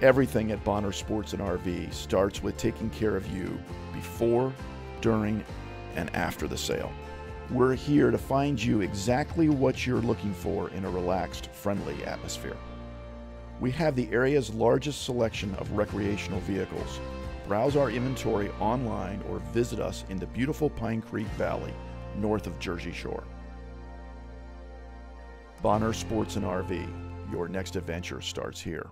Everything at Bonner Sports and RV starts with taking care of you before, during, and after the sale. We're here to find you exactly what you're looking for in a relaxed, friendly atmosphere. We have the area's largest selection of recreational vehicles. Browse our inventory online or visit us in the beautiful Pine Creek Valley, north of Jersey Shore. Bonner Sports and RV. Your next adventure starts here.